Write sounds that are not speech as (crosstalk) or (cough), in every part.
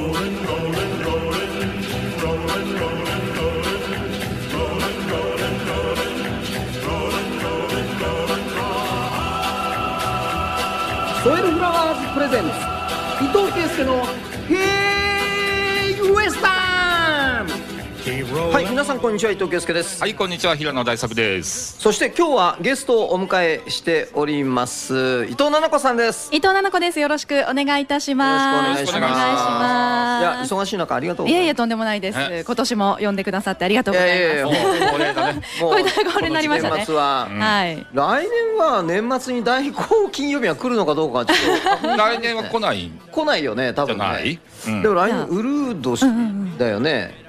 ソエルフラワーズプレゼンツ伊藤圭介の「ヘはい皆さんこんにちは伊藤圭介です、はい、こんにちは、平野大作です。そして今日はゲストをお迎えしております伊藤七子さんです伊藤奈々子です。よろしくお願いいたします。よろしくお願いしますいやます忙しい中ありがとうごいえいえざいますとんでもないですえ。今年も呼んでくださってありがとうございます。これこれになりましたね年末は、はい。来年は年末に大好金曜日は来るのかどうかちょっと (laughs) 来年は来ない。来ないよね多分ねじゃないうんでも来年ウルードだよね、あ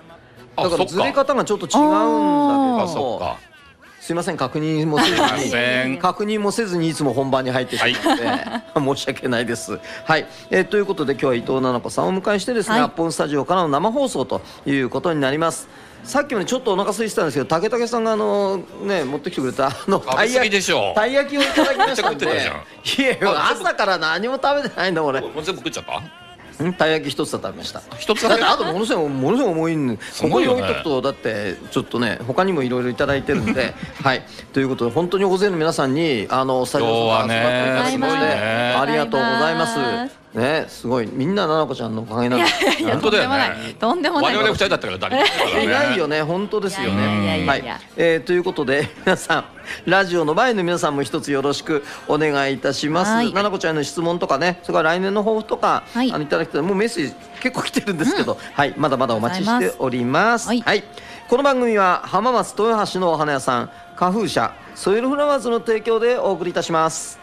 だからずれ方がちょっと違うんだけあ、どそっか。すいません確認もせずに。ん。確認もせずにいつも本番に入ってしまって、(laughs) 申し訳ないです。はい、えーということで今日は伊藤七子さんをお迎えしてですね、はい。アッポンスタジオからの生放送ということになります。さっきまでちょっとお腹空いてたんですけど竹武さんがあのね持ってきてくれたあの (laughs) 食べ過ぎでしょたい焼きをいただきましたんで。いや朝から何も食べてないんだ俺。もう全部食っちゃった？んたい焼き一つは食べました。一つだってあとものすごいものすごい重いんでここに置いとくとだってちょっとね他にもいろいろいただいてるんで (laughs) はい。ということで本当に大勢の皆さんにあのスタジオの今日はね集まっていただきましてありがとうございますねすごい。みんな奈々子ちゃんのおかげなんですいや本当だよね。とんでもない。我々二人だったから誰も。いないからね。いないよね本当ですよいやいやいやねはい、えーということで皆さんラジオの前の皆さんも一つよろしくお願いいたします。はい。奈々子ちゃんへの質問とかねそれから来年の抱負とか、はい。あのいただきたい。もうメッセージ結構来てるんですけど、はい。まだまだお待ちしております。はいはい、この番組は浜松豊橋のお花屋さん花風社ソイルフラワーズの提供でお送りいたします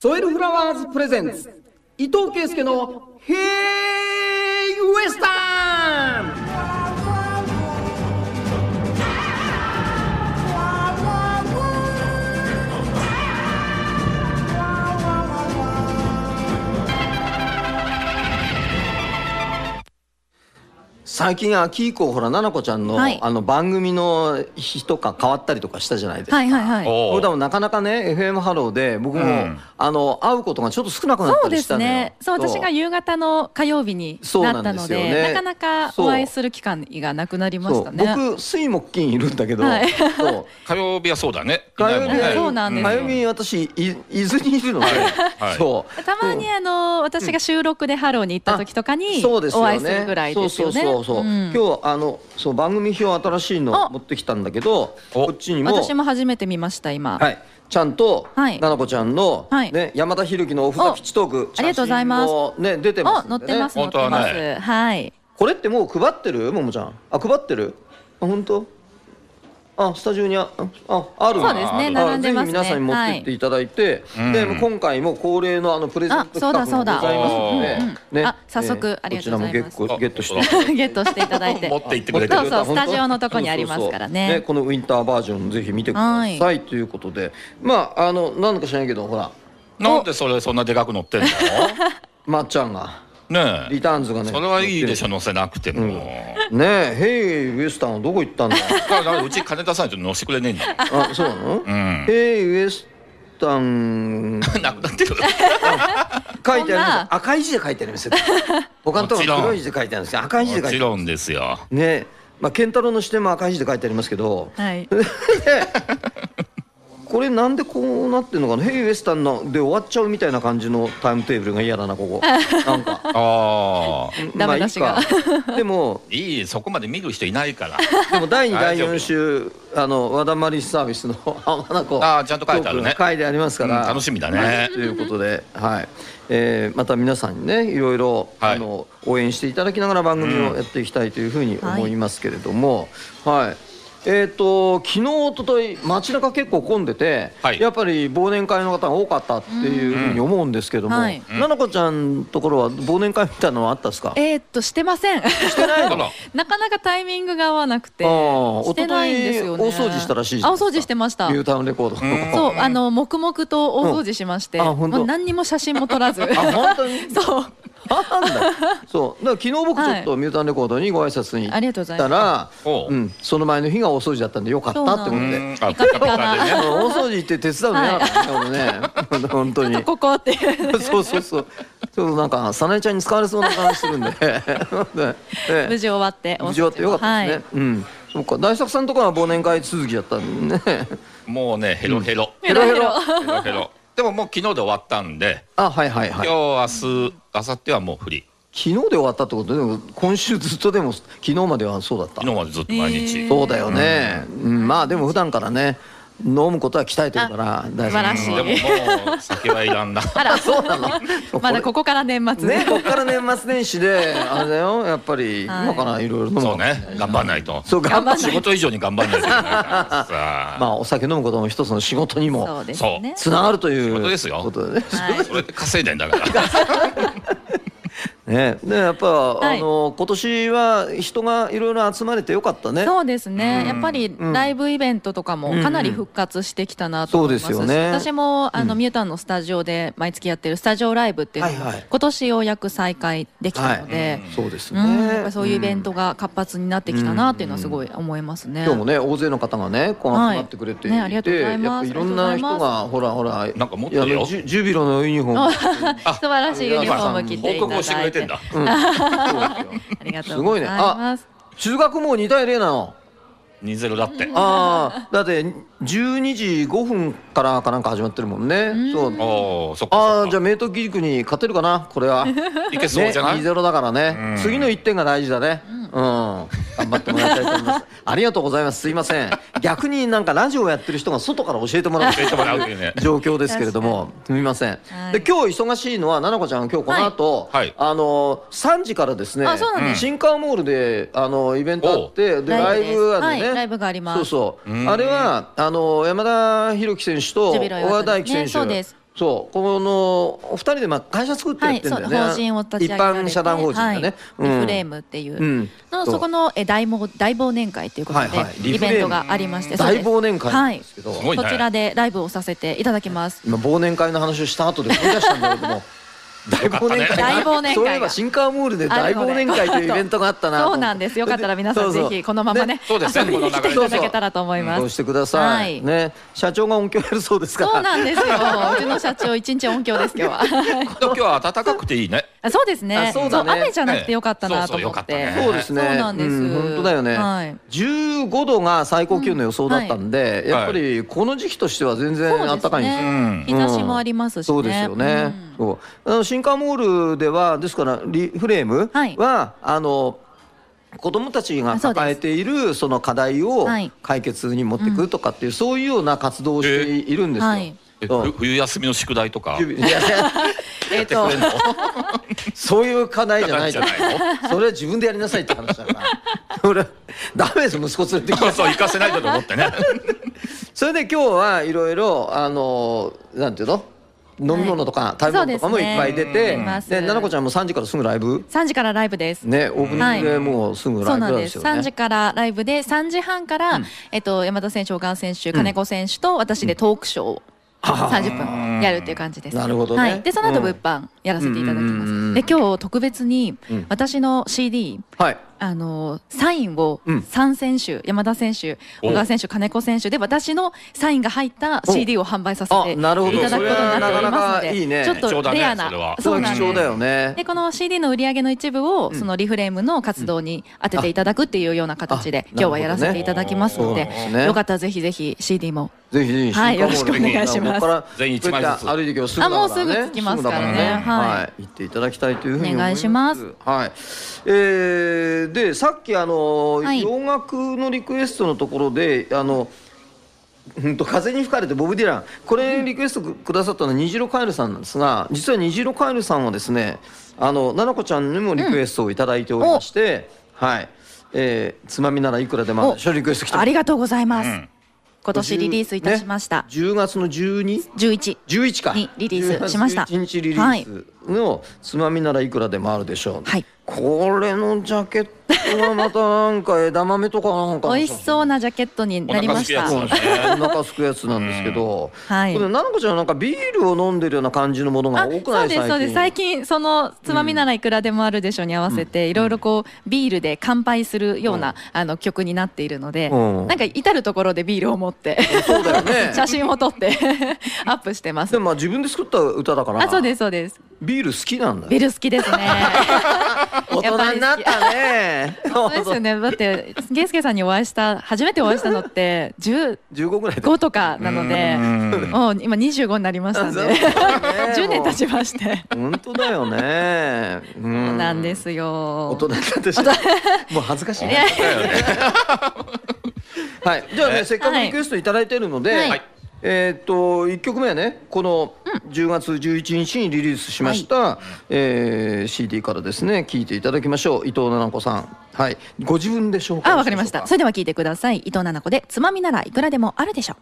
ソイルフラワーズプレゼンツ伊藤圭介の「ヘイウエスタン最近秋以降ほら奈々子ちゃんの,、はい。あの番組の日とか変わったりとかしたじゃないですか。はいはいはい。おう。これ多分なかなかね FM ハローで僕も、うん。あの会うことがちょっと少なくなっそうでたりしたのよ。すね。そう私が夕方の火曜日にそうななったのんでね。で、なかなかお会いする機会がなくなりまそうしたね。僕水木金いるんだけど、はい。そう。火曜日はそうだね。火曜日そう。なんですよ。火曜日私い伊豆にいるので、はい。そう。たまにあの私が収録でハローに行った時とかにそうですよね。お会いするぐらいですよね。そうそうそうそう、ん。今日あのそう番組表新しいのあ。持ってきたんだけどお。こっちにも。私も初めて見ました今。はい。ちゃんと、はい。奈々子ちゃんの、はい。ね、山田裕貴のオフザピッチトークありがとうございます。ね出てまおすね。載ってます載本当はってます。ね。はい。これってもう配ってる？ももちゃん。あ配ってる？あ本当？あスタジオにあああるんだ。そうですねあ並んでますね。皆さんに持ってっていただいて、はい。でうん。今回も恒例のあのプレゼントあそうだ企画がございますのでそうだねあ早速ありがとうございます。こちらもゲット (laughs) ゲットして。あゲットしていただいて。(laughs) 持って行ってくれてる。そうそうスタジオのとこにありますからね。そうそうそう。このウィンターバージョンぜひ見てください、はということで。まああのなんだか知らないけどほら。なんでそれそんなでかく乗ってんの？(laughs) まっちゃんがねリターンズがねえ。それはいいでしょ乗せなくても。ねえヘイウエスタンはどこ行ったんだ？(laughs) だからうち金出さないと乗せてくれねえんだよ。あそうなの、うん。ヘイウエスタン (laughs) なくなってる。(laughs) 書いてあります赤い字で書いてありますよ他のとこもちろん黒い字で書いてあるんですよ赤い字で書いてあるもちろんですよ。ねまあ健太郎の視点も赤い字で書いてありますけどはい。これなんでこうなってるのかな「ヘイウエスタンの」で終わっちゃうみたいな感じのタイムテーブルが嫌だなここ。(laughs) なんか。ああ。まあいいか。(laughs) でもいいそこまで見る人いないから。でも第2第大丈夫。4週あの和田マリスサービスの (laughs) 浜名湖あーちゃんと書いてあるね。書いてありますから、うん楽しみだね。はいということで、はい。えーまた皆さんにねいろいろ、はい。あの応援していただきながら番組をやっていきたいというふうに思いますけれども、はいえー、と昨日一昨日街中結構混んでて、はい。やっぱり忘年会の方が多かったっていうふうに思うんですけども、うん。はい。奈々子ちゃんのところは忘年会みたいなのはあったんですか？えーっとしてません。してないの (laughs) (laughs) なかなかタイミングが合わなくて。あーしてないんですよね。一昨日大掃除したらしいじゃんあ、お掃除してました。ニュータウンレコード。うん。そう、あの黙々と大掃除しまして、うん。あ本当。もう何にも写真も撮らず。あ本当に？(laughs) そう。なんだ (laughs) そうだから昨日僕ちょっとミュータンレコードにご挨拶にありがとうございま行ったら、おううん、その前の日がお掃除だったんでよかったって思っそうなて。うんあピカピカなで大掃除行って手伝うの嫌だったね、俺ね。(laughs) 本当に。ここって (laughs) そうそうそう。ちょっとなんか、早苗ちゃんに使われそうな感じするんで。無事終わって無事終わってよかったですね。はいうん。そっか、大作さんとかは忘年会続きだったんでね。もうねヘロヘロ、ヘロヘロ。ヘロヘロでももう昨日で終わったんであ、はいはいはい。今日明日明後日はもうフリー昨日で終わったってこと？でも、今週ずっとでも、昨日まではそうだった昨。日までずっと毎日、えーそうだよね。うん、まあ、でも普段からね。飲むことは鍛えてるから、大素晴らしい。でももう酒はいらんな。(laughs) あら。そうなの。まだここから年末。ね、こっから年末年始で、(laughs) あれだよ、やっぱり、はい。今からいろいろ飲む。そうね。頑張んないと。そう、頑張。仕事以上に頑張んないといけないから。さ (laughs) まあ、お酒飲むことも一つの仕事にもつながるという仕事ですよことでね。はい。それで稼いでんだからね、で、やっぱ、はい。あの、今年は人がいろいろ集まれてよかったね。そうですね、うん。やっぱりライブイベントとかもかなり復活してきたなと思います。うですよね。私もあの、ミュータンのスタジオで毎月やってるスタジオライブっていうのも、はいはい。今年ようやく再開できたので、そうですうんやっぱねり。そういうイベントが活発になってきたなっていうのはすごい思いますね。今日もね、大勢の方がね、こう集まってくれていて、はいねありがとうございます。いろんな人が、ほらほら、なんか持ってるよ。ジュビロのユニフォーム。(laughs) 素晴らしいユニフォーム着ていただいて。れてんだ。すよ (laughs) ありがとうございます。中学も2対0な。の。2-0だって。ああ、だって12時5分からかなんか始まってるもんね。そう。おおそっかあそっか。あじゃあ明徳義塾に勝てるかなこれは。ねいけそうじゃない、2-0だからね、うん。次の1点が大事だね。うん、頑張ってもらいたいと思います。(laughs) ありがとうございます。すいません。逆になんかラジオやってる人が外から教えてもらうという (laughs) ね。状況ですけれども、すみません。はい。で今日忙しいのは奈々子ちゃん今日この後、はい。はい。あの3時からですね。新川モールであのイベントあってでライブあるね、はいライブがあります。そうそう。うん。あれはあの山田裕樹選手と小川大樹選手、ねそうこのお二人でまあ会社作ってやってんだよね、はい、法人を立ち上げられて一般社団法人だね、はいうん。リフレームっていう、うんのそう。そこのえ大忘大忘年会ということで、はいはい。リイベントがありまして大忘年会なんですけど、はい。すごいね。こちらでライブをさせていただきます。今忘年会の話をした後で思い出したんだけども大忘年会大忘年会が。そういえば新川モールで大忘年会というイベントがあったなと。そうなんです。よかったら皆さんぜひこのままねそうですね。遊びに来ていただけたらと思います。そうしてください、はい。ね。社長が音響やるそうですから。そうなんですよ。うちの社長一日音響です今日は。今日は暖かくていいね。あそうですね。あそうだね。雨じゃなくてよかったなと思って、ね。そうですね。そうなんです。ん本当だよね。はい。15度が最高気温の予想だったんで、うん。やっぱりこの時期としては全然暖かいんですよ。うん日差しもありますしね。そうですよね。そう。あの新川モールではですからリフレームはあの子どもたちが抱えているその課題をはい。解決に持っていくとかっていう、そういうような活動をしているんですよ。冬休みの宿題とか？(laughs) えっと (laughs) そういう課題じゃないじゃないの？それは自分でやりなさいって話だから。(laughs) それダメです息子連れてきて。そうそう行かせないとと思ってね。それで今日はいろいろあのなんていうの？飲み物とか食べ物とかもいっぱい出て、そうで奈々子ちゃんも3時からすぐライブ？3時からライブです。ねオープニングでもうすぐライブなんで。すすよね。3時からライブで3時半から、えっと山田選手、小川選手、金子選手と私でトークショーを30分やるっていう感じです。なるほどね。はい。でその後物販やらせていただきうんうんうんうんます。で今日特別にうん。私の CD はい。あのサインをうん。3選手、山田選手、お。小川選手、金子選手で私のサインが入ったお。CD を販売させていただくことになっておりますのそれはなかなかいいで、ね。ちょっとレアなそうなんです。貴重だ。よね。で。この CD の売り上げの一部をそのリフレームの活動に当てていただくっていうような形であ今日はやらせていただきますのでね。よかったらぜひぜひ CD も。ぜひぜひはいよろしくお願いします。全員一枚ずつ。歩いていけばすぐだからね。あもうすぐ着きますからね。はい。行っていただきたいというふうに思います。お願いします。はい。えーでさっきあの、はい。洋楽のリクエストのところであの。うんと風に吹かれてボブ・ディラン。これリクエストくくださったのは虹色カエルさんなんですが実は虹色カエルさんはですねあの奈々子ちゃんにもリクエストをいただいておりまして、はい、えーつまみならいくらでもリクエスト来てありがとうございます、うん。今年リリースいたしました、10月の 12? 11 11か。にリリースしました。10月11日リリース、はいのつまみならいくらでもあるでしょう、はい。これのジャケットがまたなんか枝豆とかなんかの美味しそうなジャケットになりました。お腹すくやつなんですけど、はい。これ奈々子ちゃんはなんかビールを飲んでるような感じのものがあ多くない？そうですそうです。最近。近そのつまみならいくらでもあるでしょうに合わせていろいろこうビールで乾杯するようなあの曲になっているのでうん。なんか至る所でビールを持ってそうだよね。(laughs) 写真を撮って (laughs) アップしてます。でもまあ自分で作った歌だから。あそうですそうですビール好きなんだよビール好きですね。(laughs) 大人になったね。そうですよね。(laughs) だってゲイスケさんにお会いした初めてお会いしたのって15 15ぐらいだとかなのでうん。もう今25になりましたんで。ね10 (laughs) 年経ちまして。本当だよね。うそうなんですよ。大人になってしもう恥ずかしいね。はい、じゃあね、えせっかくリクエストいただいてるので、はい。えーっと1曲目はねこの10月11日にリリースしました、えー CD からですね聴いていただきましょう。伊藤七々子さん。はい。ご自分で紹介あわかりました。しそれでは聞いてください。伊藤七々子でつまみならいくらでもあるでしょう。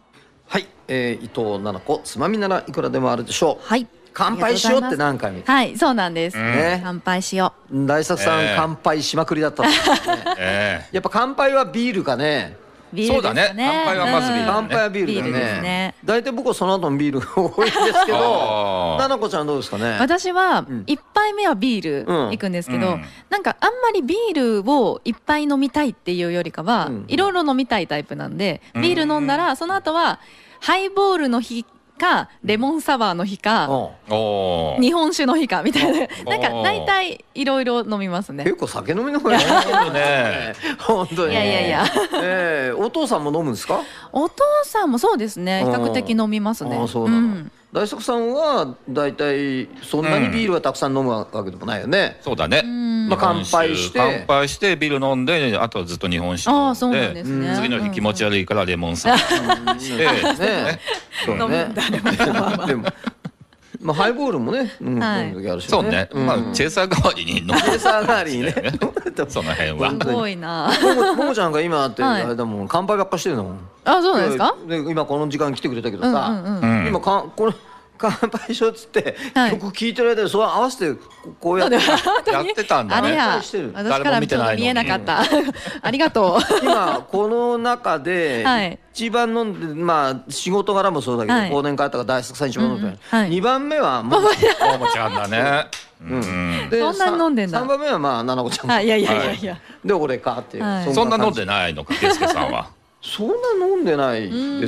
はい、えー伊藤七々子つまみならいくらでもあるでしょう。はい。乾杯しようって何回も。はいそうなんです、ね。乾杯しよ大作さん、えー乾杯しまくりだったんですよね。えやっぱ乾杯はビールかね。うビールですかそうだね。乾杯はまずビールうん。乾杯はビールだね。ね。大体僕はその後のビールが多いんですけどあー。奈々子ちゃんどうですかね？私はん。一杯目はビーうん。ル行くんですけど、うん。なんかあんまりビールをいっぱい飲みたいっていうよりかは、うん。いろいろ飲みたいタイプなんで、ビール飲んだらその後はハイボールの日かレモンサワーの日か、日本酒の日かみたいな。おなんか大体いろいろ飲みますね。結構酒飲みの方がなるほどね。(laughs) 本当にいやいやいや。ええお父さんも飲むんですか？お父さんもそうですね。比較的飲みますね。ああそうなの、ん大作さんは大体そんなにビールはたくさん飲むわけでもないよね、そうだね。ん。まあ乾杯して。乾杯してビール飲んであとはずっと日本酒飲んで。ああそうなんですね。次の日気持ち悪いからレモンサワー。してねそう飲ね。(laughs) むんだレモンサワーはでも (laughs) まあハイボールもね、うんはい。飲む時あるしね。そうね。ん。まあチェイサー代わりに飲む。チェイサー代わりにね。(laughs) その辺は。すごいな。ももちゃんが今ってはい。あれだもん乾杯ばっかしてるのもん。あそうなんですか？で今この時間来てくれたけどうんさ、うんうん。うん。今かこれ乾杯しようっつって、はい。曲聴いてる間にそれ合わせてここうやってやってたんだね。あれや。してる。私からちょっと見えなかった。(laughs) ありがとう。今この中ではい。一番飲んでまあ仕事柄もそうだけど、はい。忘年会とか大作さん一番飲んでる、うんうん。はい。2番目はもうももちゃんだね。(laughs) うん。でそんなに飲んでんだ。3番目はまあ七子ちゃん。あいやいやいやいや。で俺かっていう、はい。そんな飲んでないのか圭介さんはそんな飲んでないですうん。ね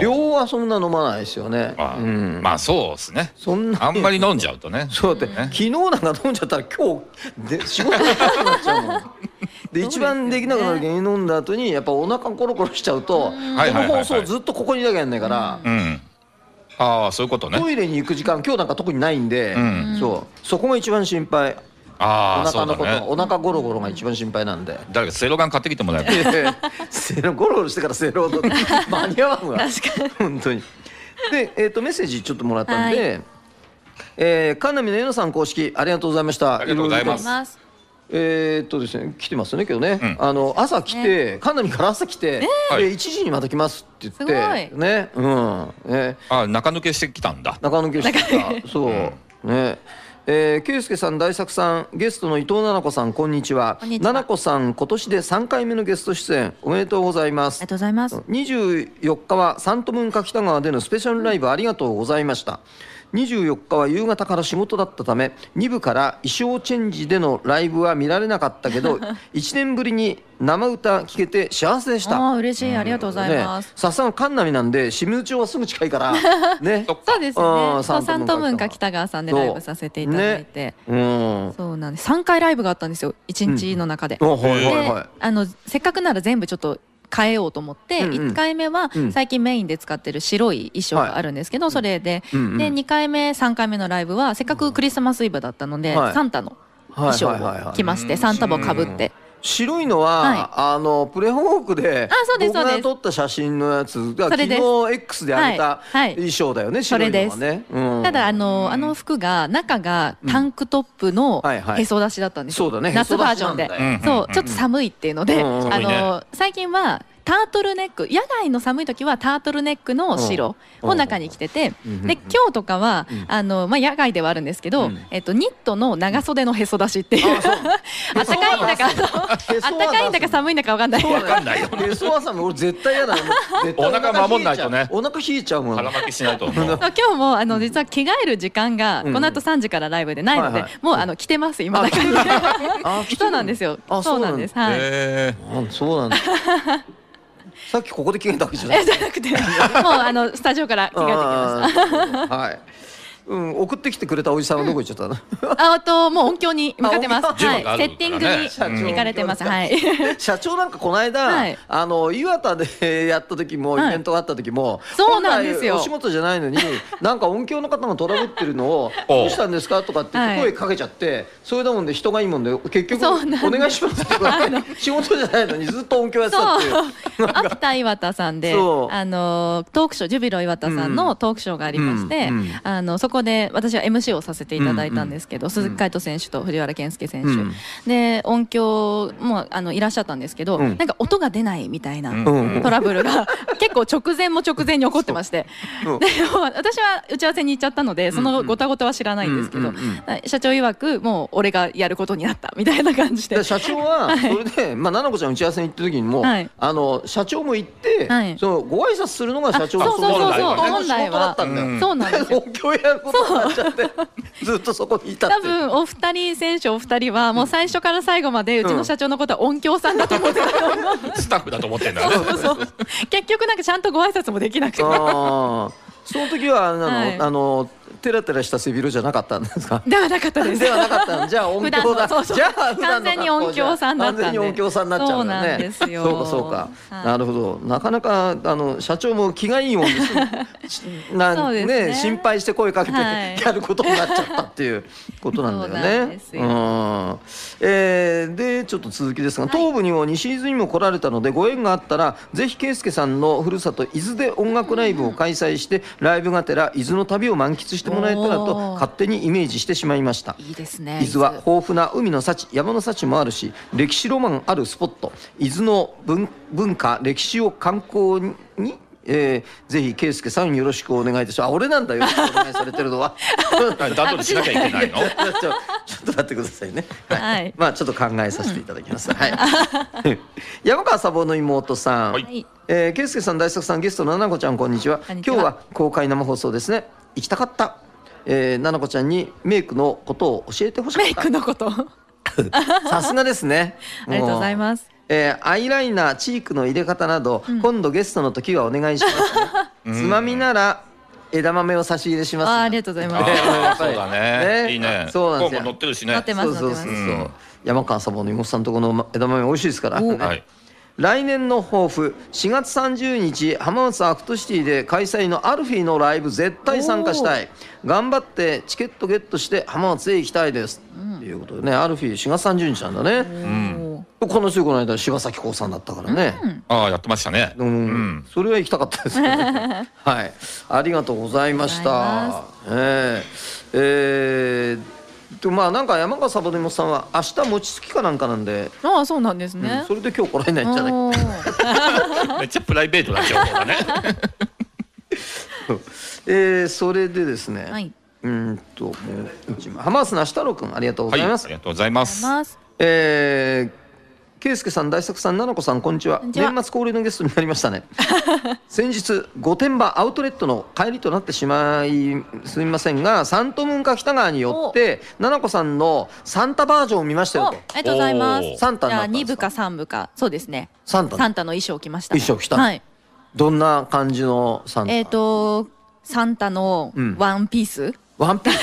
量はそんな飲まないですよね。あうん。まあそうですね。そんな。あんまり飲んじゃうとね。そうだって、昨日なんか飲んじゃったら今日で仕事できなくなっちゃうもん。(laughs) で一番できなくなる原因飲んだ後にやっぱお腹コロコロしちゃうとこはいはいはいはい。の放送ずっとここにいなきゃやんないから。うん。ああそういうことね。トイレに行く時間今日なんか特にないんでうん。そう。そこが一番心配ああそお腹のことね。お腹ゴロゴロが一番心配なんで。誰かセイロガン買ってきてもらえば (laughs) セロゴロゴロしてからセロ (laughs) 間に合わんわ。確かに。本当に。で、えー、とメッセージちょっともらったんで、はえー、金見のえのさん公式ありがとうございました。ありがとうございます。えーっとですね来てますね今日ね、うん。あの朝来て、カンナミから朝来て、はい。で1時にまた来ますって言ってね。うん。ね。あ中抜けしてきたんだ。中抜けしてた。そう、ねえー、圭介さん大作さんゲストの伊藤七々子さんこんにちは。こんにちは。七々子さん今年で3回目のゲスト出演おめでとうございます。ありがとうございます。24日はサントムンカ北川でのスペシャルライブありがとうございました24日は夕方から仕事だったため2部から衣装チェンジでのライブは見られなかったけど (laughs) 1年ぶりに生歌聴けて幸せでした。ああ嬉しい。ありがとうございます、ねさすがのカンナミなんで清水町はすぐ近いから (laughs) ね。そっかそうですね。そうササントムンカントムンカ北川さんでライブさせていただいて、うん。そうなんです。3回ライブがあったんですよ。1日の中で、おはいはいではい。あのせっかくなら全部ちょっと変えようと思って、うんうん。1回目はうん。最近メインで使ってる白い衣装があるんですけど、それで、うんうん。で2回目3回目のライブはせっかくクリスマスイブだったので、はい。サンタの衣装はいはいはい。はいを着まして、サンタ帽かぶって、白いのは、はい。あのプレホークで僕が撮った写真のやつ。が昨日 X で上げたはい。はい。衣装だよね、白いのはね。うん。ただあのあの服が中がタンクトップのはいはい。へそ出しだったんですよ、そうだね夏バージョンで。へそうちょっと寒いっていうので、うんうん。あの最近はタートルネック野外の寒い時はタートルネックの白を中に着てて、うん。で今日とかは、あのまあ、野外ではあるんですけど、うん。えっと、ニットの長袖のへそ出しっていう。あったかいんだかあったかいんだか寒いんだかわかんない。そうわかんないよへそはさ俺絶対嫌だよ。もう絶対お腹守んないとね。お腹冷えちゃうもん。腹巻きしないと (laughs) 今日もあの実は着替える時間がうん。この後3時からライブでないので、はいはい。もうあの着てます今だかそうなんですよ。あそうなんです。はい、そうなんださっきここで決めたわけじゃない。えじゃなくてもうあのスタジオから着替えてきました。はい。うん、送ってきてくれたおじさんはどこ行っちゃったの？ああともう音響に向かってます。はい、セッティングに行かれてます。うんはい。(laughs) 社長なんかこの間、はいあの岩田でやった時も、はいイベントがあった時も。そうなんですよお仕事じゃないのに、(laughs) なんか音響の方がトラブってるのを、(laughs) どうしたんですか？とかってはい声かけちゃって。それだもんで、人がいいもんで、結局、お願いしますって言われて仕事じゃないのに、ずっと音響やってたっていう。秋田岩田さんで、あのトークショージュビロ岩田さんのトークショーがありまして、うんうんあのそこで私は MC をさせていただいたんですけど、鈴木海斗選手と藤原健介選手、うん。で音響もあのいらっしゃったんですけど、うん。なんか音が出ないみたいな。うんうんトラブルが結構直前も直前に起こってまして、そう。でも私は打ち合わせに行っちゃったのでそのごたごたは知らないんですけど、うんうんうん社長曰くもう俺がやることになったみたいな感じで。で社長は (laughs) それで、まあ、奈々子ちゃん打ち合わせに行った時にも、はい。あの社長も行って、はい。そのご挨拶するのが社長のあそうそうそう。そう本本来は。だったんだよ、うん。そうなんですよ。(laughs) 音響やることになっちゃって。ずっとそこにいたって多分お二人選手お二人はもう最初から最後までうちの社長のことは音響さんだと思ってたと思うスタッフだと思ってんだね。そうそう。結局なんかちゃんとご挨拶もできなくてその時はあの、はい。あのテラテラした背広じゃなかったんですか？ではなかったです。ではなかったの？じゃあ (laughs) 音響だ。じゃあ完全に音響さんだ完全に音響さんになっちゃうんだねそうかそうか、はい。なるほど。なかなかあの社長も気がいいもんです。なそうですね。ね心配して声かけてはい。やることになっちゃったっていうことなんだよそうなんねですよ。うん。えーでちょっと続きですが、東部にも西伊豆にも来られたのでご縁があったらぜひ圭介さんのふるさと伊豆で音楽ライブを開催してライブがてら伊豆の旅を満喫してもらえたらと勝手にイメージしてしまいました。いいですね。伊豆は豊富な海の幸山の幸もあるし歴史ロマンあるスポット。伊豆の文文化歴史を観光にえー、ぜひ圭介さんよろしくお願いいたします。あ俺なんだよ。お願いされてるのは。段取りしなきゃいけないの？(laughs) ちょっと待ってくださいね。はい。まあちょっと考えさせていただきます。はい。(laughs) 山川サボの妹さん。はい。はい。えー、圭介さん大作さんゲストの奈々子ちゃんこんにちは。こんにちは。今日は公開生放送ですね。行きたかった、えー、奈々子ちゃんにメイクのことを教えてほしかっメイクのこと？た (laughs) さすがですね。(laughs) ありがとうございます。す、えー、アイライナーチークの入れ方など、今度ゲストの時はお願いします、ね、(laughs) つまみなら枝豆を差し入れしますあありがとうございます。そうだね。ね。いいね。そうなんですよ。本も載ってるしね。載ってますそうそうそうそう、うん。山川さぼの妹さんとこの枝豆美味しいですから、ね。はい来年の抱負4月30日浜松アクトシティで開催のアルフィーのライブ絶対参加したい。頑張ってチケットゲットして浜松へ行きたいです、ということでねアルフィー4月30日なんだね、この週この間柴咲コウさんだったからね、ああやってましたね。うん。うん。それは行きたかったですけどね。(laughs) はい。ありがとうございました。ええ。えーでまあなんか山川サボの妹さんは明日餅つきかなんかなんで、ああそうなんですうんねそれで今日来られないんじゃない？おー。(laughs) めっちゃプライベートな情報だね。(laughs) えー、それでですね、はい。うーんともう一枚浜松那太郎君ありがとうございます、りがとうございます。ます。えー圭介さん大作さん奈々子さんこんにちは。年末恒例のゲストになりましたね。(laughs) 先日御殿場アウトレットの帰りとなってしまいすみませんが三都文化北川によって奈々子さんのサンタバージョンを見ましたおよと。ありがとうございます。サンタにな二部か三部か。そうですね。サンタサンタの衣装着ました。衣装着た。はい。どんな感じのサンタ？えっ、とサンタのうん。ワンピース、ワンピースワンピース。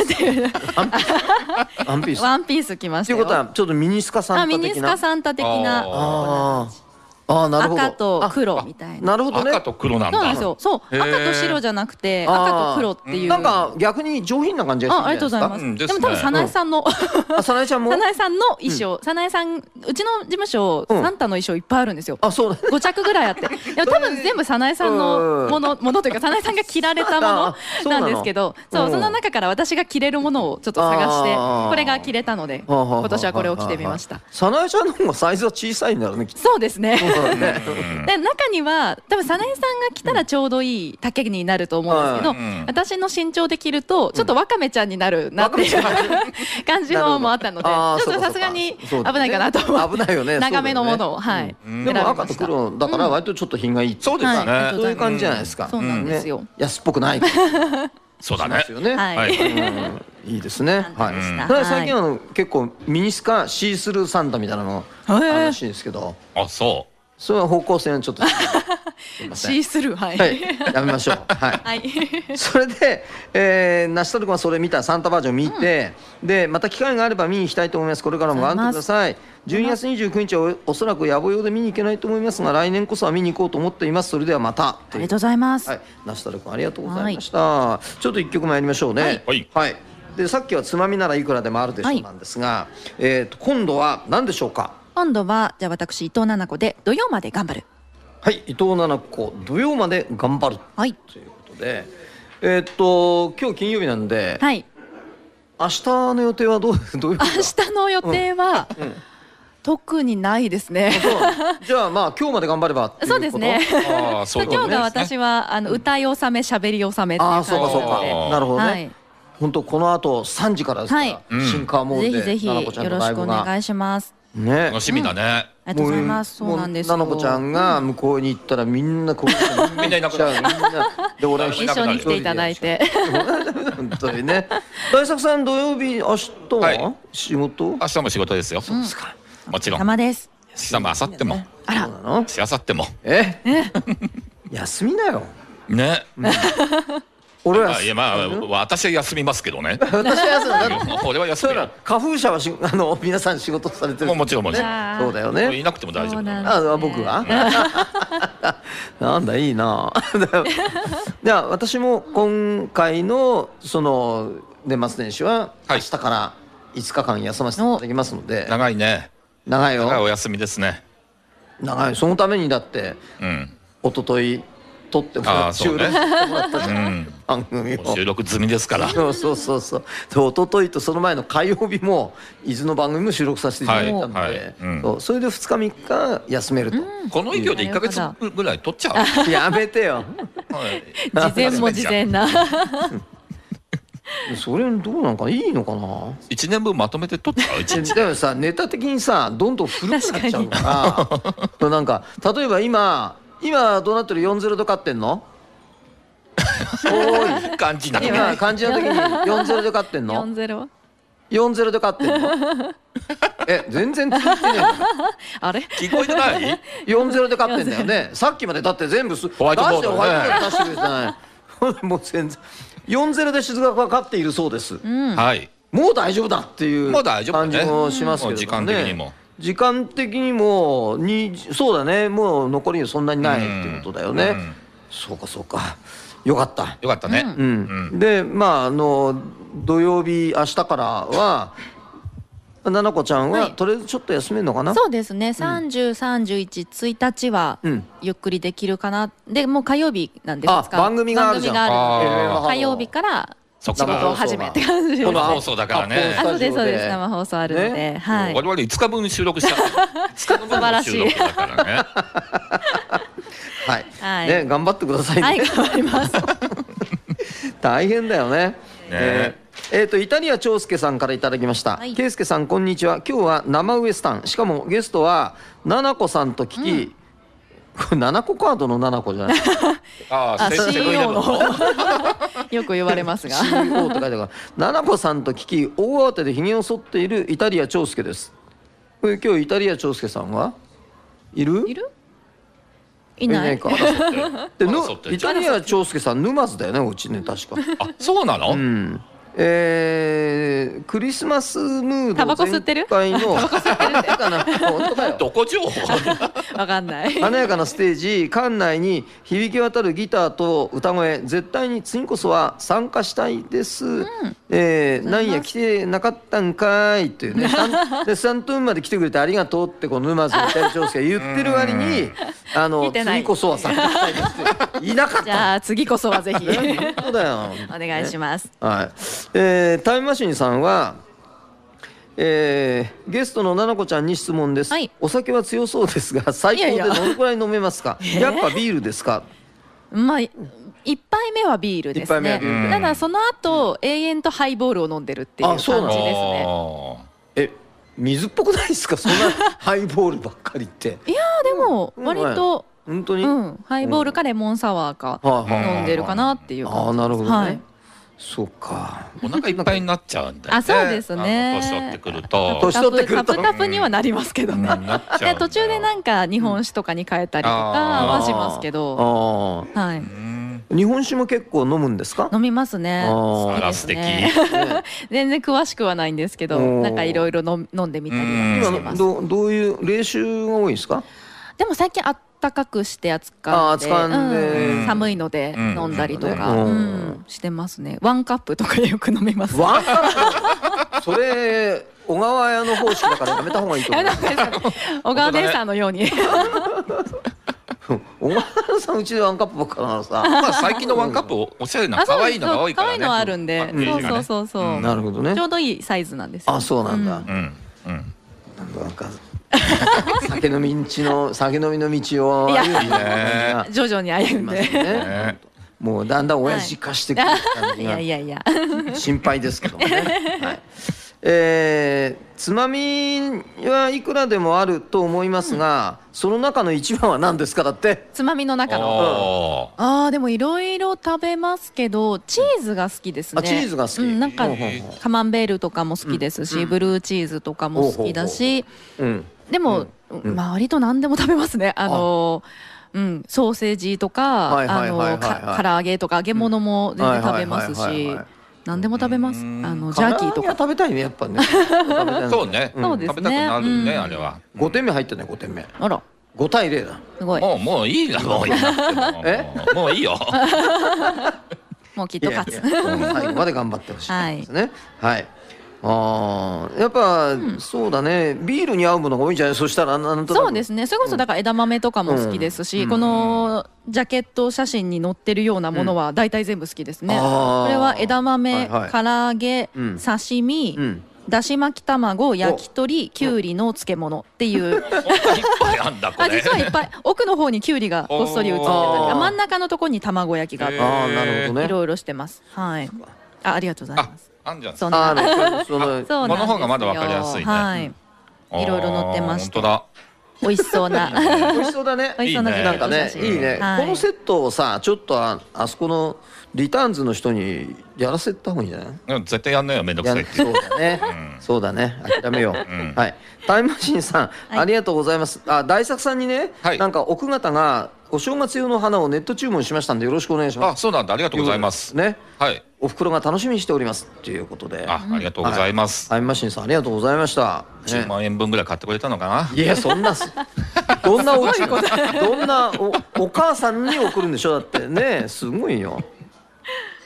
ワンピース。ワンピース。着ましたよ。ということはちょっとミニスカサンタ的な。ニスカサンタ的な。ああーあーなるほど。赤と黒みたいな。なるほどね。赤と黒なんだ。そうなんですよ。そう赤と白じゃなくて赤と黒っていう。なんか逆に上品な感じがあありがとうございすます、うんですね。でも多分早苗さんのあ早苗ちゃんも？早苗さんの衣装早苗さんうちの事務所うん。サンタの衣装いっぱいあるんですよ。あそうだ5着ぐらいあって。でも多分全部早苗さんのものものというか早苗さんが着られたもあの。なんですけどそううん。その中から私が着れるものをちょっと探してこれが着れたので今年はこれを着てみました。早苗ちゃんの方がサイズは小さいんだろうねきっと。そうですねで中には多分早苗さんが着たらちょうどいい丈になると思うんですけど、はいうん。私の身長で着るとちょっとわかめちゃんになるなっていう、感じのもあったのでちょっとさすがに危ないかなと思って危ないよね。長めのものを、はい、うん。でも赤と黒だから割とちょっと品がいい。そうですね。はいそういう感じじゃないですか、そうなんですよ。ね。安っぽくない。(laughs) そうだね。ですよね。はい。はい。うん。いいですね。はい。最近はいあの結構ミニスカシースルーサンダみたいなのあるらしいんですけど。あそそれは方向性はちょっと (laughs) シースルーはい。はい。やめましょう。(laughs) はい。はい。それで、えー、ナシタル君はそれ見たサンタバージョン見て、でまた機会があれば見に行きたいと思います。これからも頑張ってください12月29日はおおそらく野暮用で見に行けないと思いますが来年こそは見に行こうと思っています。それではまた。ありがとうございます、はい、ナシタル君ありがとうございました、ちょっと一曲参りましょうね。はい。でさっきはつまみならいくらでもあるでしょうはいなんですが、えー、と今度は何でしょうか？今度はじゃあ私伊藤七子で土曜まで頑張る。はい伊藤七子土曜まで頑張る。はい。ということで。えっ、と今日金曜日なんで、はい。明日の予定はどう (laughs) どういう明日の予定は、特にないですね。じゃあまあ今日まで頑張ればっていうこと？そうですね。ああそ今日が私はあの歌い納め喋り納めっていうあそうかそうか。なるほどね、はい。本当この後3時からですから、新川モールでぜひぜひよ奈々子ちゃんのろしくおライブが願いしますね。楽しみだね。ありがとうございます。そうなんですよ。もう奈々子ちゃんが向こうに行ったらみんなこう (laughs) みんないなくなる。みんなで俺は一緒に来ていただいて。本当にね大作さん土曜日明日は、はい。仕事？明日も仕事ですよ。そうですか、もちろん。様です。明日も明後日も。あら。そうなの？しあさっても。え？休みなよ。ね俺は。まあいやまあ私は休みますけどね。(laughs) 私は休むだって。俺は休み。花粉者はし (laughs) あの皆さん仕事されてる。もうもちろんもちろん。そうだよね。いなくても大丈夫あ僕が、なんだ (laughs) いいな。じゃあ私も今回のその年末年始ははい。明日から5日間休ませていただきますので、長いね。長いよ。長いお休みですね。長い。そのためにだってうん。一昨日撮ってもらあーそうね。収録してもらったじゃん。うん。番組を。収録済みですから。そうそうそうそう。で一昨日とその前の火曜日も伊豆の番組も収録させていただいたので、はいはい。うん。そうそれで2日3日休めると、この勢いで1か月ぐらい取っちゃう？やめてよ。はい事前も事前な。(laughs) それどうなんかいいのかな？1年分まとめて取っちゃう？一 (laughs) 日でもさネタ的にさどんどん古くなっちゃうから。なんか例えば今今どうなってる？4-0で勝ってんの？おーい感じになる今漢字の時に4-0で勝ってんの？四ゼロ。4-0で勝ってんの？え全然て (laughs) あれ？聞こえてない？4-0で勝ってんだよね。さっきまでだって全部すホワイトボードね。出してホワイトボード出してくれてない。もう全然。4-0で静岡が勝っているそうです、はい。もう大丈夫だっていうもう大丈夫だね。感じもしますけどね。もう時間的にも時間的にもにそうだね。もう残りそんなにないっていうことだよね、うん。そうかそうか。よかった。よかったね。うん、でまああの土曜日明日からは奈々子ちゃんは、はい。とりあえずちょっと休めるのかな？そうですね。三十三十一一日はうん。ゆっくりできるかな。でもう火曜日なんであ二日番組があるじゃん。番組がある。あので火曜日から仕そっか事を始めって感じです生放送だからね。あそうですそうです。生放送あるので、ね。はい。我々5日分収録した。(laughs) 5日の分の収録だからね。(laughs) はい、はい。ね頑張ってくださいね、はい頑張ります。(laughs) 大変だよね。えーえーとイタリア長介さんからいただきました。はい。圭介さんこんにちは。今日は生ウエスタン。しかもゲストは奈々子さんと聞き。これ七子カードの七子じゃない？(laughs) ああ CEO の (laughs) よく言われますが CEO って書いてあるから。奈々子さんと聞き大慌てでひげを剃っているイタリア長介です。これ今日イタリア長介さんは？いる？いる？いないか。(laughs) でイタリア長介さん沼津だよねうちね確か。あそうなの？うんえークリスマスムードタバコ吸ってる？全開の (laughs) 華やかな本当だよ。どこ情報 (laughs) わかんない。華やかなステージ館内に響き渡るギターと歌声絶対に次こそは参加したいです、えーなんや来てなかったんかいっていうね。3 (laughs) で3分まで来てくれてありがとうってこの沼津みたいな長介が言ってる割にあの聞いてない。次こそは参加したいですって。いなかっじたゃあ次こそはぜひ。本当だよ。お願いします。はい、えータイムマシーンさんは、えーゲストの奈々子ちゃんに質問です、はい。お酒は強そうですが最高でどのくらい飲めますか？やっぱビールですか？まあい一杯目はビールですね。ただその後、永遠とハイボールを飲んでるっていう感じですねえ水っぽくないですか？そんなハイボールばっかりって。いやーでもうん割と、本当に、うん、ハイボールかレモンサワーか飲んでるかなっていうあ感じあなるほどね、はいそうか。お腹いっぱいになっちゃうんだよね。あそうですね。年取ってくると。年取ってくると。タプタプにはなりますけどね、で途中でなんか日本酒とかに変えたりとかはしますけど、あはい、日本酒も結構飲むんですか？飲みますね。あー。好きですね。全然詳しくはないんですけどなんかいろいろ飲飲んでみたりはしてます。今どどういう冷酒が多いですか？でも最近あったかくして扱ってあ扱んで。うん。寒いのでうん。飲んだりとか、うん。うん。してますね。ワンカップとかよく飲みます。ワンカップ？それ小川屋の方式だからやめた方がいいと思う。(laughs) 小川姉さんのように。(laughs) 小川屋さんうちでワンカップばっかだからさ。まあ最近のワンカップおおしゃれな可愛いのが多いからね。可愛いのあるんで、パッケーそうそうそう。そう、なるほどね。ちょうどいいサイズなんですよ。あそうなんだ、うん。うん。なんか (laughs) 酒飲み道の酒飲みの道を徐々に歩んで。しますね。ねもうだんだん親父化してくる感じいがやいやいや。心配ですけどもね。はい。えーつまみはいくらでもあると思いますが、その中の一番は何ですかだって？つまみの中の。あー。でもいろいろ食べますけどチーズが好きですね。あチーズが好き。うん、なんかカマンベールとかも好きですし、ブルーチーズとかも好きだし。うんでも、ん。まあ割と何でも食べますね。あ。のうん、ソーセージとかあのか唐揚げとか揚げ物も全然食べますし何でも食べます。あうん。のジャーキーとか。食べたいねやっぱね。(laughs) そうね。そうですね。食べたくなるねうん。あれは。5点目入ってね5点目。あら。5対0だ。すごい。もうもういいなもういいなもう。(laughs) え？もういいよ。(laughs) もうきっと勝つ。最後まで頑張ってほしいですね。はいあーやっぱ、そうだね。ビールに合うものが多いんじゃない？そしたらなんとなく。そうですね。それこそだから枝豆とかも好きですし、このジャケット写真に載ってるようなものは大体全部好きですね、あー。これは枝豆、はいはい。唐揚げ、うん。刺身、うん。だし巻き卵焼き鳥きゅうりの漬物っていう。こんないっぱいあんだこあれ。実はいっぱい奥の方にきゅうりがこっそり映ってたり真ん中のところに卵焼きがあっへてああなるほどね。いろいろしてます。はい。あありがとうございあますあんじゃん。そんあなの (laughs) そのそこの方がまだわかりやすいね。はい。い。ろいろ載ってましてあー本美味しそうな。(laughs) 美味しそうだね。(laughs) 美味しそうないいね。なんかねいいね、はい。このセットをさちょっとああそこのリターンズの人にやらせた方がいいんじゃない？絶対やんないよ。めんどくやさいって。そうだね、うん。そうだね。諦めよう、ん。はい。タイムマシーンさん、はい。ありがとうございます。あ大作さんにね、はい。なんか奥方がお正月用の花をネット注文しましたんでよろしくお願いしまあそうなんだ。ありがとうございますす。ね。はい。お袋が楽しみにしておりますっていうことで。あありがとうございます。タイムマシーンさんありがとうございました、ね10万円分ぐらい買ってくれたのかな？いやそんなす (laughs) どんなお家どんなおお母さんに送るんでしょだってね。すごいよ。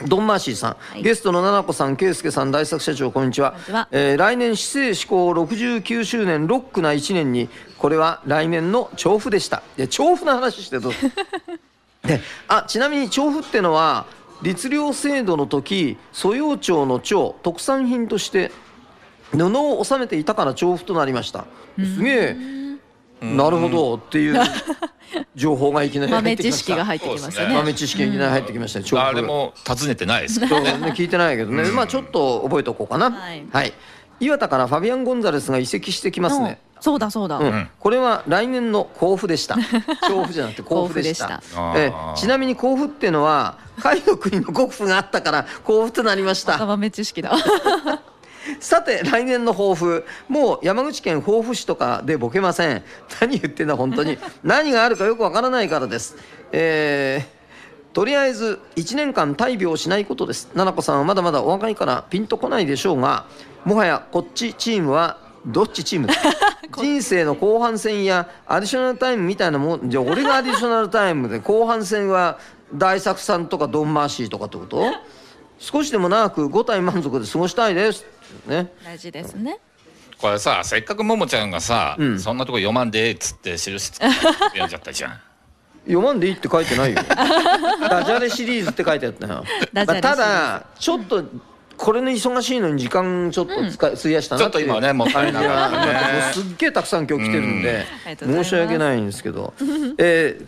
ドンマーシーさん、い。ゲストの奈々子さん、圭介さん、大作社長、こんにちは。は。えー来年、市政施行69周年、ロックな1年に、これは来年の調布でした。いや、調布の話してどう？で (laughs) あちなみに調布ってのは、律令制度の時蘇葉町の町、特産品として布を納めていたから調布となりました。すげえ、なるほどっていう (laughs) 情報がいきなり入っ豆てきました。知識が入ってきましたね豆知識がいきなり入ってきましたね。調布誰も尋ねてないですけどね。聞いてないけどね、まあちょっと覚えておこうかな。はい岩田からファビアン・ゴンザレスが移籍してきますね。うんそうだそうだ、うん、これは来年の甲府でした。(laughs) 調布じゃなくて甲府でした。甲府でした。えちなみに甲府っていうのは、甲斐の国の国府があったから甲府となりました。豆知識だ。(laughs) さて来年の抱負。もう山口県防府市とかでボケません。何言ってんだ本当に。何があるかよくわからないからです。えーとりあえず1年間大病しないことです。奈々子さんはまだまだお若いからピンとこないでしょうがもはやこっちチームはどっちチームだ？(laughs) 人生の後半戦やアディショナルタイムみたいなもんじゃあ俺がアディショナルタイムで後半戦は大作さんとかドンマーシーとかってこと？(laughs) 少しでも長く5体満足で過ごしたいです。ね。大事ですね。これさせっかくももちゃんがさ、うん。そんなとこ読まんでえっつって印つけて読んじゃったじゃん。(laughs) 読まんでいいって書いてないよ。ダジャレシリーズって書いてあったよ、まあ、ただちょっとこれね忙しいのに時間ちょっと使い、費やしたなちょっと今ねもったいながもうすっげえたくさん今日来てるんで、申し訳ないんですけど、(laughs) えー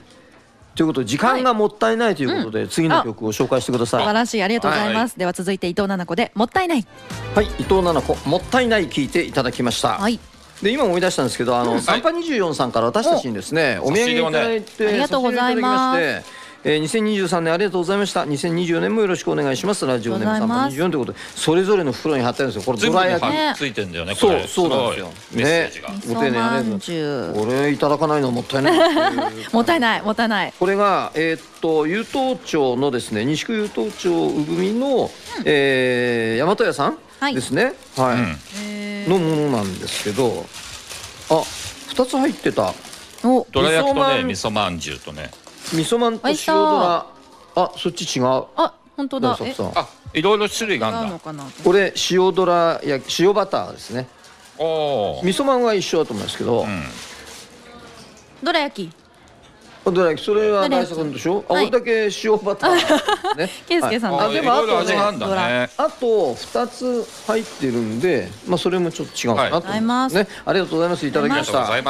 ということで時間がもったいないということで、次の曲を紹介してください。素晴らしいありがとうございます、では続いて伊藤七子でもったいない。はい、伊藤七子もったいない聞いていただきました。はい。で今思い出したんですけど、あの、サンパ24さんから私たちにですね、お土産いただいて、ありがとうございますえー、2023年ありがとうございました。2024年もよろしくお願いします。ラジオネームサンパ24ということ。で、それぞれの袋に貼ってあるんですよ。これドラ焼き。ついてんだよねこれ。そうそうなんですよ。すごい。メッセージが、ね味噌まんじゅう。これいただかないのはもったいないもったいないもったいない。これが、えーっと有東町のですね西区有東町うぐみの、えー大和屋さんはい。ですね、はい。うん。へのものなんですけどあ二つ入ってた。ーおどら焼きとね味味噌まんじゅうとね味噌まんと塩ドラ。あそっち違う。あ本当だ。あいろいろ種類が違あるんだ。うのかなこれ塩ドラ焼き塩バターですね。おお味噌まんは一緒だと思いますけど、うん。どら焼き。どら焼き。それは大どら焼き。作君でしょ、あはい。俺だけ塩バターね。(laughs) 圭介さんの。はいあでもあいろいろとねあるんだね。あと二つ入ってるんで、まあそれもちょっと違うかなと思い。ます。ね。ありがとうございます。いただきました。はい。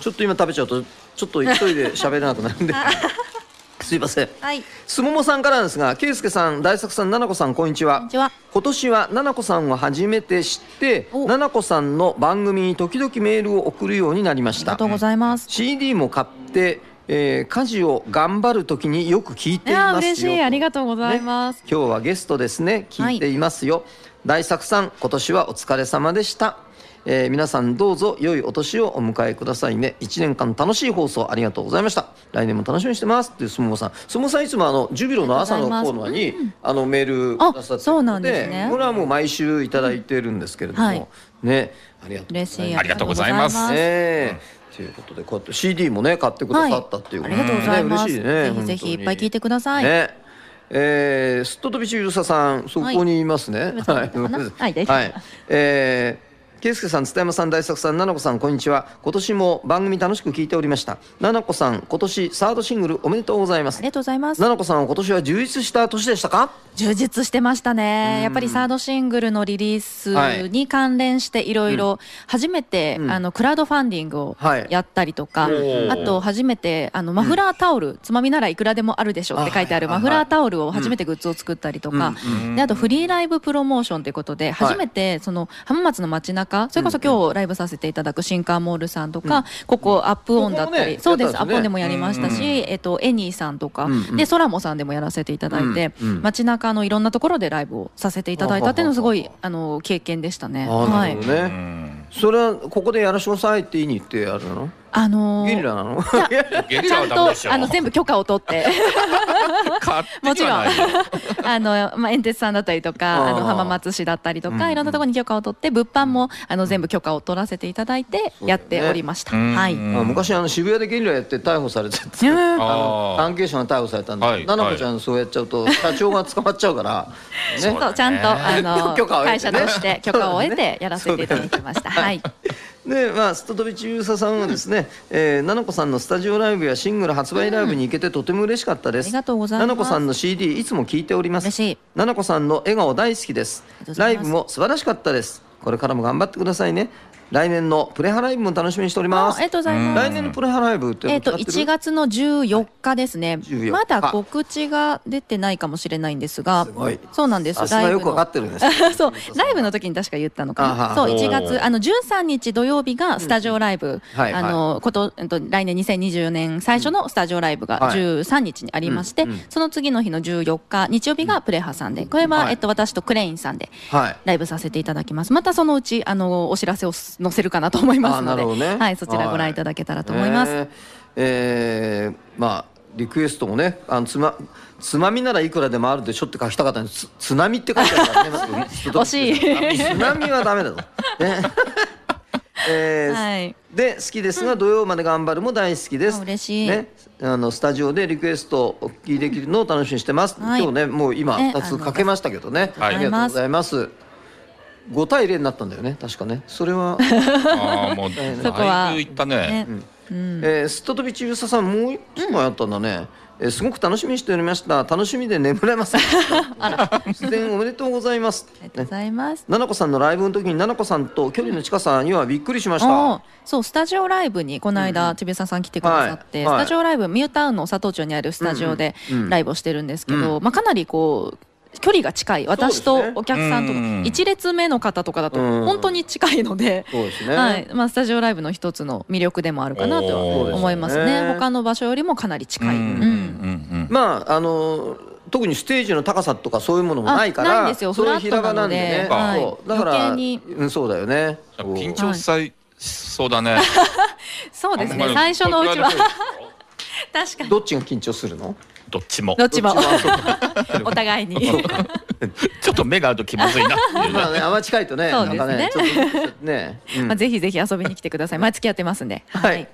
ちょっと今食べちゃうとちょっと急いで喋れなくなるんで。(laughs) すいません。はい。すももさんからですが、圭介さん、大作さん、ななこさん、こんにちは。こんにちは。今年はななこさんを初めて知って、お。ななこさんの番組に時々メールを送るようになりました。ありがと。うございます。CD も買って、えー家事を頑張るときによく聞いていますよ。嬉しい。ありがとうございます、今日はゲストですね。聞いていますよ、大作さん今年はお疲れ様でした、えー皆さんどうぞ良いお年をお迎えくださいね。1年間楽しい放送ありがとうございました。来年も楽しみにしてます。っていうすももさん。すももさんいつもあのジュビロの朝のコーナーにあのメールくださってるあそうなんですね。これはもう毎週いただいてるんですけれども、はい。ね。ありがとうございます。嬉しい。ありがとうございます。ありがとうございねえ。ということでこうやって CD もね買ってくださったっていうことでありがとうございます、ね嬉しいねぜひぜひいっぱい聞いてくください、ね。えー、すっと飛びちゆうささんそこにいますね。はいはい。かな？はい大丈夫。はい。えー圭介さん、津田山さん、大作さん、奈々子さん、こんにちは。今年も番組楽しく聞いておりました。奈々子さん、今年サードシングルおめでとうございます。あり。がとうございます。奈々子さんは今年は充実した年でしたか？充実してましたね。やっぱりサードシングルのリリースに関連していろいろ初めて、うん。あのクラウドファンディングをはい。やったりとか、うん。あと初めてあのマフラータオル、つまみならいくらでもあるでしょって書いてあるマフラータオルを初めてグッズを作ったりとか、であとフリーライブプロモーションということで初めてその浜松の街中それこそ今日ライブさせていただくシンカーモールさんとか、ここアップオンだったり、そうです。アップオンでもやりましたし、うんえっとエニーさんとか、でソラモさんでもやらせていただいて、街中のいろんなところでライブをさせていただいたっていうのすごいはあの経験でしたね。はい。それはここでやらしてくださいって言いに行ってやるの？あのーゲリラなの？ちゃんとあの全部許可を取って。もちろん。あの、まあ、煙鉄さんだったりとかあの浜松市だったりとか、うん。いろんなところに許可を取って物販もあの全部許可を取らせていただいてやっておりました。うん。はい、あ昔あの渋谷でゲリラやって逮捕されててうん。あの関係者が逮捕されたんで、はい奈々子ちゃんそうやっちゃうと社長が捕まっちゃうから、(laughs) ね、そうちゃんとあの (laughs) 許可を得てね。会社として許可を得てやらせていただきました。(laughs) はい。でまあストトビチユーサさんはですね、えー、奈々子さんのスタジオライブやシングル発売ライブに行けてとても嬉しかったです、ありがとうございます。奈々子さんの CD いつも聞いております。嬉しい。奈々子さんの笑顔大好きです。ライブも素晴らしかったです。これからも頑張ってくださいね来年のプレハライブも楽しみにしておりあます。ありがとうございます。来年のプレハライブってえっ、と決まってる？1月の14日ですね。14。まだ告知が出てないかもしれないんですがそうなんです。さすがよくわかってるんですそう、ライブの時に確か言ったのか。そう、おー1月あの13日土曜日がスタジオライブ、はいあのことえっと来年2024年最初のスタジオライブがはい。13日にありまして、うんうん。その次の日の14日日曜日がプレハさんで、これは、はい。えっと私とクレインさんではい。ライブさせていただきます。またそのうちあのお知らせを載せるかなと思いますので、ね。はいそちらご覧いただけたらと思います。えーえーまあリクエストもねあのつまつまみならいくらでもあるでしょって書きたかったんです。つ津波って書いてあるからね惜しい。津波はダメだと、ね。(laughs) えーはい。で好きですが土曜まで頑張るも大好きです。あ嬉しい。ね。あのスタジオでリクエストをお聞きできるのを楽しみにしてます、はい。今日ねもう今ね2つかけましたけどね、はいありがとうございます5対0になったんだよね確かね。それは。ああもう (laughs) そこはだいぶいったね。ね。うん。えー、すっととびちゆささんもう一つもやったんだね、えーすごく楽しみにしておりました。楽しみで眠れません。(laughs) 出演おめでとうございます。ありがとうございます。ななこさんのライブの時にななこさんと距離の近さにはびっくりしました。おーそうスタジオライブにこの間、ちびささん来てくださって、はい。はい。スタジオライブミュータウンの佐藤町にあるスタジオでうんうんうんライブをしてるんですけど、まあ、かなりこう距離が近い私とお客さんとかうん。1列目の方とかだとうん。本当に近いので。ね、はい。まあ、スタジオライブの一つの魅力でもあるかなとは思いますね。ね。他の場所よりもかなり近い、まああの特にステージの高さとかそういうものもないからあないんですよ。そういう平場なんでねフラットなので。そうだから、はい余計に。うん、そうだよね。う。ん緊張しそうだね。(laughs) そうですね。最初のうちは (laughs) 確かに。どっちが緊張するの？どっちも。どっちも。(laughs) お互いに。(laughs) ちょっと目があると気まずいな。まあねあんま近いとね (laughs) そうですね。なんかねね、うん。まあ、ぜひぜひ遊びに来てください。毎月やってますんで。はい、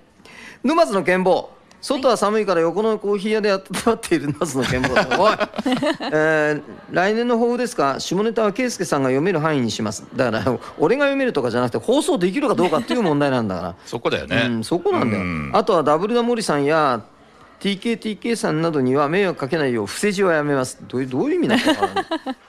沼津の剣坊。外は寒いから横のコーヒー屋で温まっている沼津の剣坊。だおい、えー来年の抱負ですか？下ネタは圭介さんが読める範囲にします。だから俺が読めるとかじゃなくて放送できるかどうかっていう問題なんだから。そこだよね。うん、そこなんだよ、うん。あとはダブルダモリさんや TKTK さんなどには迷惑かけないよう伏せ字はやめますどういうどういう意味なのかない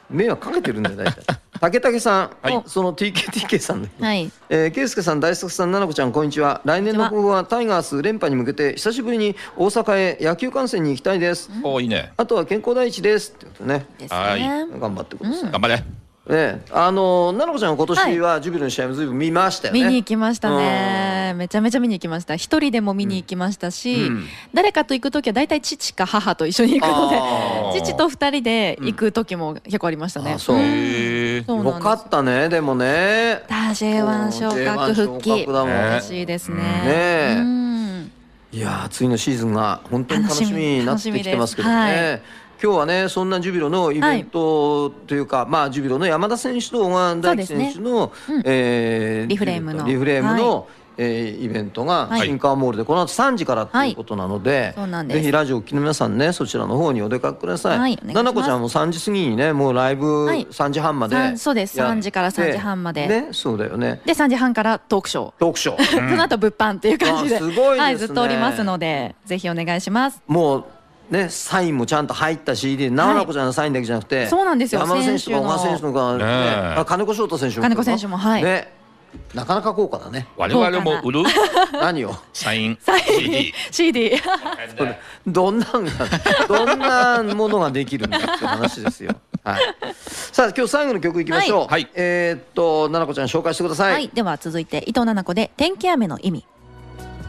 迷惑かけてるんだよ大体竹竹さん、はいその TKTK さんねはいえー、圭介さん、大作さん、奈々子ちゃん、こんにちは。来年の抱負はタイガース連覇に向けて、久しぶりに大阪へ野球観戦に行きたいです。おいいね。あとは健康第一です。ってことね。ですはいね頑張ってください。頑張れ。ね、あの奈々子ちゃんは今年はジュビロの試合もずいぶん見ましたよね。見に行きましたね。めちゃめちゃ見に行きました。一人でも見に行きましたし、うん。誰かと行く時は大体父か母と一緒に行くので父と二人で行く時も結構ありましたね、う。へえ。そうよかったね、でもね。だ J1 昇格復帰 J1 昇格だもん。嬉しいですね。ねえ。うん。いやー次のシーズンが本当に楽しみになってきてますけどね。今日はねそんなジュビロのイベントというか、まあジュビロの山田選手と小川大輝選手の、うん。えーリフレームの。リフレームの、えーイベントがはい。新川モールでこの後3時からということなので、そうなんです。ぜひラジオをお聞きの皆さんねそちらの方にお出かけください。はいななこちゃんも3時過ぎにねもうライブはい。3時半まで、さんそうです。やって3時から3時半まで。ねそうだよね。で3時半からトークショー。トークショー。(laughs) その後物販っていう感じで。あすごいね。はい、ずっとおりますのでぜひお願いします。もうねサインもちゃんと入った CD でななこちゃんのサインだけじゃなくて、そうなんですよ。山田選手とか小川選手とか、ね。あ金子翔太選手も金子選手もはい。ね。なかなか高価だね。我々も売る？(laughs) 何を？サイン。サイン。CD。CD (laughs) どんなどんなものができるんだっていう話ですよ。はい。さあ今日最後の曲いきましょう。はい。はい。えーっと奈々子ちゃん紹介してください。はい、では続いて伊藤七子で天気雨の意味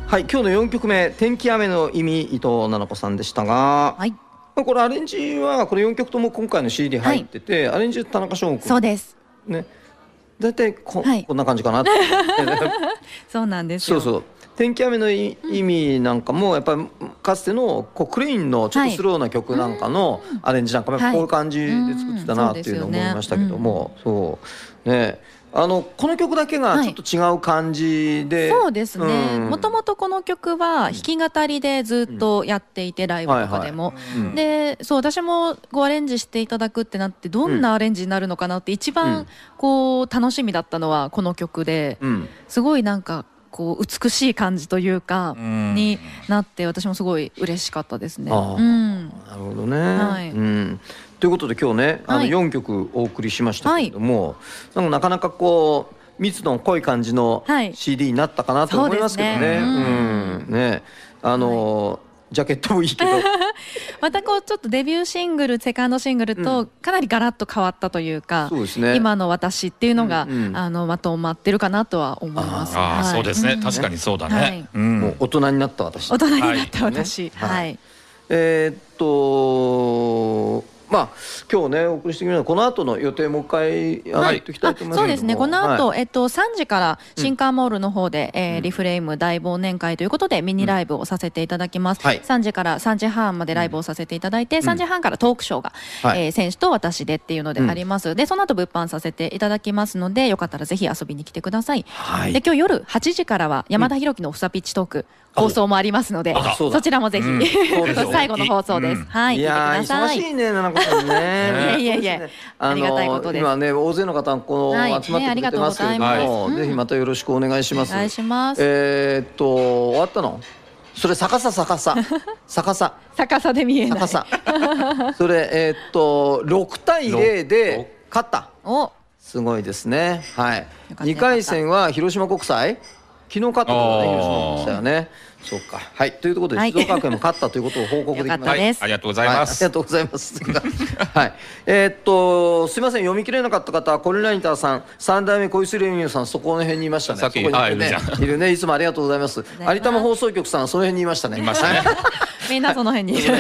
はい、今日の4曲目「天気雨の意味」伊藤奈々子さんでしたが、はい。まあこれアレンジはこれ4曲とも今回の CD 入ってて、アレンジ田中翔吾君。そうです。ね。大体こ,、はい。こんな感じかなって。(laughs) そうなんですよ。そうそう。天気雨のい意味なんかもやっぱりかつてのこうクレインのちょっとスローな曲なんかのアレンジなんかもこういう感じで作ってたなっていうのを思いましたけども、そう。ねあのこの曲だけがちょっと違う感じで、そうですね。うん。もともとこの曲は弾き語りでずっとやっていて、ライブとかでも、うん。でそう私もこうアレンジしていただくってなってどんなアレンジになるのかなって一うん。番こう楽しみだったのはこの曲で。うん。すごいなんかこう美しい感じというかうん。になって私もすごい嬉しかったですね。うん。なるほどね。はい。うん、ということで今日ねあのはい。4曲お送りしましたけれども、なんかなかなかこう密度の濃い感じのはい。CD になったかなと思いますけどね。そうですね。うん。ね。あの、ジャケットもいいけど。(laughs) またこうちょっとデビューシングルセカンドシングルとかなりガラッと変わったというか、そうですね。今の私っていうのが、うんうん。あのまとまってるかなとは思います。ああ、はい。そうですね。ん。確かにそうだはい。ね。うん。もう大人になった私。大人になった私、はい。はい、えーっとまあ今日ねお送りしてきたのはこの後の予定もう一回はい。言っておきたいと思いますそうですね。この後、はい。えっと3時から新カーモールの方で、えーリフレーム大忘年会ということでミニライブをさせていただきます、はい。3時から3時半までライブをさせていただいて、3時半からトークショーが、はい。えー選手と私でっていうのでうんあります、でその後物販させていただきますのでよかったらぜひ遊びに来てください、はい。で今日夜8時からは山田裕貴のふさピッチトーク、放送もありますのであそちらもぜひ、(laughs) 最後の放送です、はい聞いや忙しいね、ななこちんね。(laughs) いえいえいえあありがたいことです。の今ね大勢の方こはいの集まってくれてますけれども、ぜひまたよろしくお願いします。お願いします。えーっと終わったの？それ逆さ逆さ。(laughs) 逆さ。逆さで見えない。逆さ。それえーっと六対零で勝った。お。すごいですね。はい。二回戦は広島国際。昨日勝ったことね優勝したよね。そうか。はい。ということではい静岡県も勝ったということを報告できました。よかったですありがとうございまはい、あすりが。とうございます。はい。(laughs) えーっと、すみません、読み切れなかった方は、コレライターさん、三代目小石レミューさん、そこの辺にいましたね。さっきそこにいてねあいるね、いつもありがとうございます。有玉放送局さん、その辺にいましたね。いましたね。(laughs) みんなその辺にいる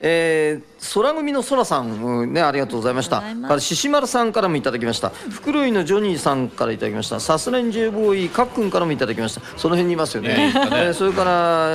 えー、空組の空さん、うんね、ありがとうございました。から、獅子丸さんからもいただきました。袋井のジョニーさんからいただきました。サスレンジェボーイかっくんからもいただきました。その辺にいますよねえーそれから、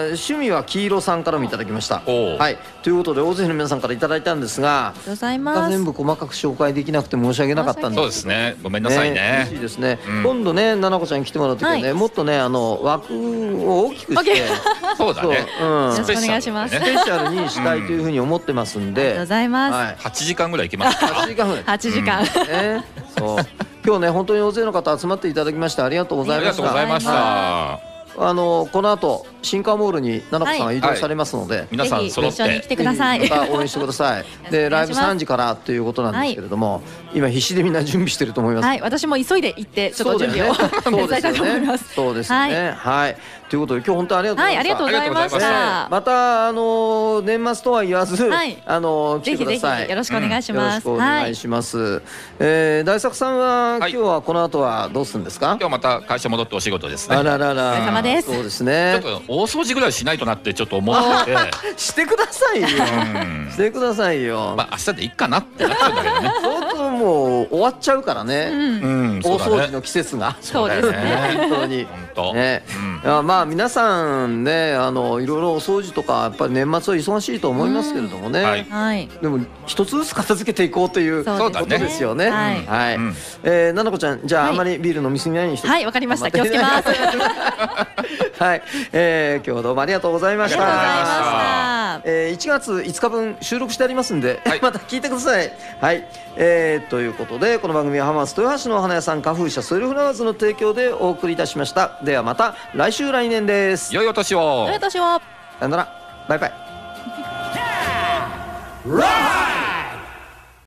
趣味は黄色さんからもいただきました。はい、ということで、大勢の皆さんからいただいたんですが。ございます。全部細かく紹介できなくて申し訳なかったんです。そうですね。ごめんなさいね。嬉しい。ですね、うん。今度ね奈々子ちゃんに来てもらう時はね、はい。もっとねあの枠を大きくして。(laughs) そうだね。よろしくお願いします。スペシャルにしたいというふうに思ってますんありで、がとうございます、はい。8時間ぐらい行きますか。8時間ぐらい。8時間、ね、そう。今日ね本当に大勢の方集まっていただきましてありがとうござありがいました。とうございましはた。あのこの後新川モールに奈々子さんが移動されますので、皆さん揃っぜひ一緒に来て。てください。また応援してください。(laughs) でライブ3時からということなんですけれども、今必死でみんな準備してると思います。はい。私も急いで行ってちょっと準備をそう手伝 (laughs) いたいと思います。そうですよね。はい。ということで今日本当にありがとうございました。はいありがとうございましたまたあの年末とは言わず、はいあの来てください。ぜひぜひよろしくお願いします、よろしくお願いします。えー大作さんは、はい今日はこの後はどうするんですか？今日また会社戻ってお仕事ですね。あららら。お疲れ様ですそうですちょねっ。と大掃除ぐらいしないとなってちょっと思ってて。してくださいよ。うんしてくださいよ。まあ明日でいいかなってなっちゃうんだけどね。(laughs) 相当もう終わっちゃうからね。うん。大掃除の季節が。そうですね本当に。本当。ねうんいやまあ皆さんねあのいろいろお掃除とかやっぱり年末は忙しいと思いますけれどもね、はい。はい。でも一つずつ片付けていこうというそうことですね。ですよね。はい。はい。うん。えー、ななこちゃんじゃあ、はい。あんまりビール飲みすぎないようにして。はいわかりました。気をつけます。(laughs) はい、えー、今日はどうもありがとうございました。ありがとうございました。えー、1月5日分収録してありますんで、はい。また聞いてください。はい、えー、ということでこの番組は浜松豊橋のお花屋さん花風社ソイルフラワーズの提供でお送りいたしました。ではまた来週来年です。良いお年を。私はさよなら。バイバイ。